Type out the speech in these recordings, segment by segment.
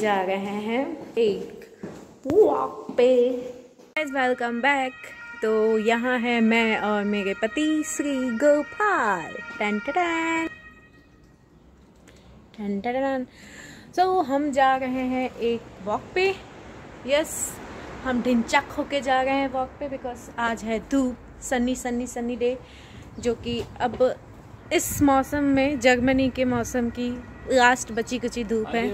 जा रहे हैं एक वॉक पे। वेलकम बैक तो यहाँ है मैं और मेरे पति, श्री गोपाल। टन टन टन। टन सो हम जा रहे हैं एक वॉक पे। यस हम ढिंचक होके जा रहे हैं वॉक पे बिकॉज़ आज है धूप सन्नी सन्नी सन्नी डे जो कि अब इस मौसम में, जर्मनी के मौसम की लास्ट बची कुची धूप है।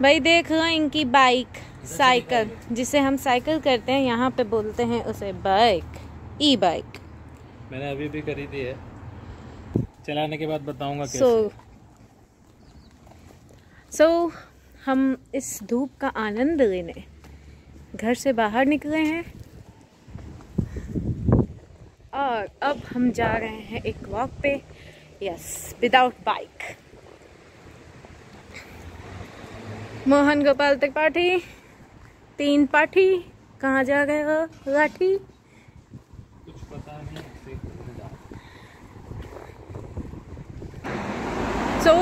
भाई देख लो इनकी बाइक साइकिल जिसे हम साइकिल करते हैं यहाँ पे बोलते हैं उसे बाइक ई बाइक मैंने अभी भी खरीदी है चलाने के बाद बताऊँगा कैसे। सो सो हम इस धूप का आनंद लेने घर से बाहर निकले हैं। और अब हम जा रहे हैं एक वॉक पे। Yes without bike Mohan Gopal Tripathi तीन पाठी कहाँ जा गए हो लाठी कुछ पता नहीं। सो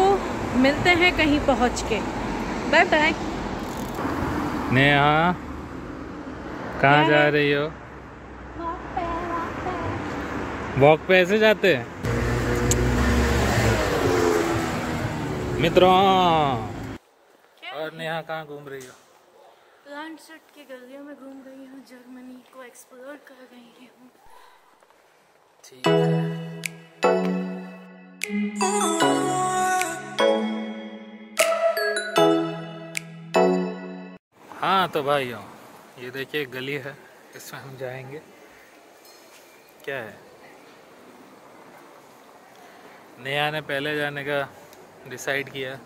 मिलते हैं कहीं पहुँच के। बाय बाय नेहा कहाँ जा रही हो? वॉक पे ऐसे जाते हैं? मित्रों। और नेहा कहाँ घूम रही हो? लैंडसेट की गलियों में घूम रही हूँ जर्मनी को एक्सप्लोर कर रही हूँ। ठीक है। हाँ तो भाइयों ये देखिए गली है इसमें हम जाएँगे। क्या है? नेहा ने पहले जाने का डिसाइड किया।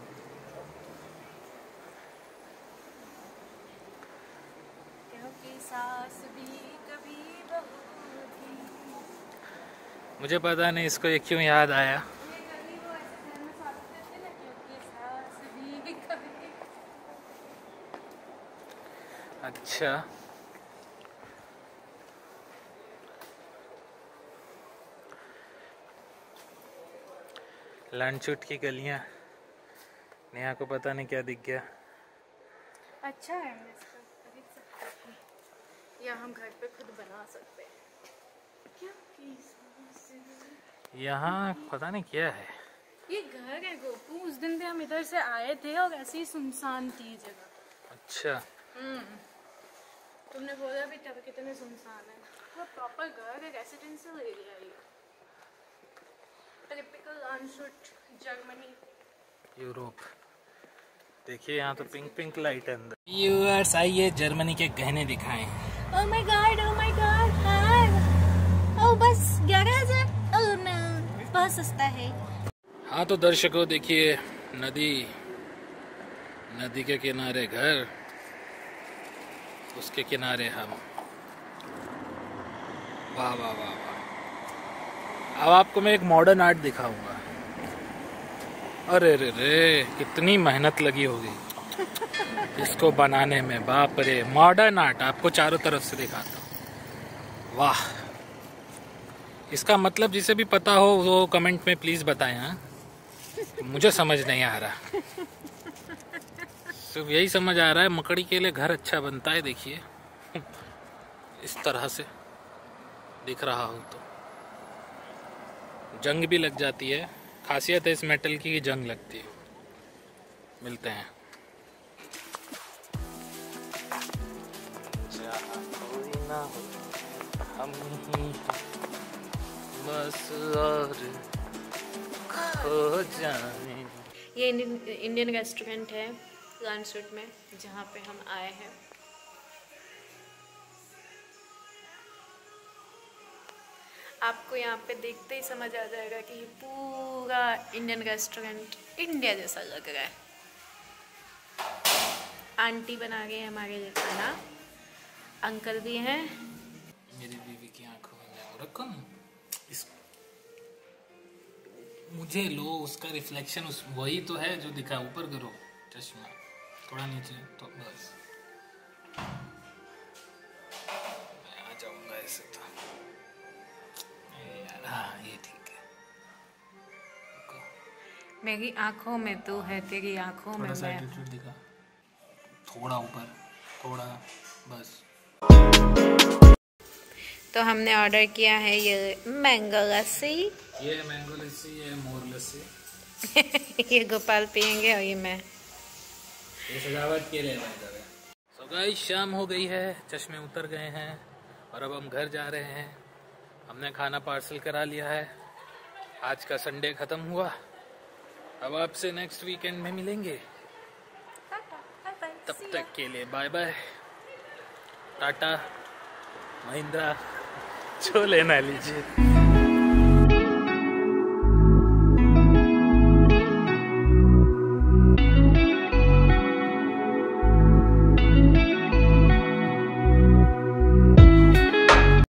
मुझे पता नहीं इसको ये क्यों याद आया। अच्छा। लंचूट की गलियाँ। नेहा को पता नहीं क्या दिख गया। अच्छा है मैं इसको खरीद सकती हूँ। या हम घर पे खुद बना सकते हैं। भी? यहाँ पता नहीं क्या है। ये घर है गोपू उस दिन भी हम इधर से आए थे और ऐसी सुनसान थी जगह। अच्छा। हम्म। तुमने बोला भी तब कितने सुनसान है। वो प्रॉपर घर है रेसिडेंशियल एरिया है ये अनशूट जर्मनी। यूरोप। देखिए यहाँ तो पिंक पिंक लाइट है अंदर। व्यूअर्स आइए जर्मनी के गहने दिखाएँ। ओह my god oh my god hi oh बस 11000 ओह नो बहुत सस्ता है। हाँ तो दर्शकों देखिए नदी नदी के किनारे घर उसके किनारे हम। वाह वाह वाह वाह। अब आपको मैं एक मॉडर्न आर्ट दिखाऊँगा। अरे रे रे, कितनी मेहनत लगी होगी। इसको बनाने में बाप रे मॉडर्न आर्ट आपको चारों तरफ़ से दिखाता हूँ। वाह। इसका मतलब जिसे भी पता हो, वो कमेंट में प्लीज़ बताएँ हाँ? मुझे समझ नहीं आ रहा। सिर्फ़ यही समझ आ रहा है, मकड़ी के लिए घर अच्छा बनता है, देखिए। इस तरह से दिख रहा हो तो। जंग भी लग जाती है। खासियत है इस मेटल की कि जंग लगती है। मिलते हैं। हम ही बस और खो जाने ये इंडियन रेस्टोरेंट है में, जहाँ पे हम आए हैं। आपको यहाँ पे देखते ही समझ आ जाएगा कि पूरा इंडियन रेस्टोरेंट इंडिया जैसा लग रहा है। आंटी बना है हमारे लिए खाना। अंकल भी हैं। मेरी बीवी की आँखों में जाओ, रखो। इस मुझे लो, उसका रिफ्लेक्शन उस वही तो है जो दिखा, ऊपर करो, चश्मा, थोड़ा नीचे तो बस। मैं आ जाऊँगा ऐसे तो। हाँ ये ठीक है। मेरी आँखों में तू है तेरी आँखों में मैं। एटीट्यूड दिखा। थोड़ा ऊपर थोड़ा बस। तो हमने ऑर्डर किया है ये मैंगो लस्सी। ये मैंगो लस्सी ये मोर लस्सी। ये गोपाल पियेंगे और ये मैं। ये सजावट के लिए मैं सो गाइस शाम हो गई है चश्मे उतर गए हैं और अब हम घर जा रहे हैं। हमने खाना पार्सल करा लिया है। आज का संडे खत्म हुआ। अब आपसे नेक्स्ट वीकेंड में मिलेंगे। तब तक के लिए बाय बाय टाटा महिंद्रा। जो लेना लीजिए।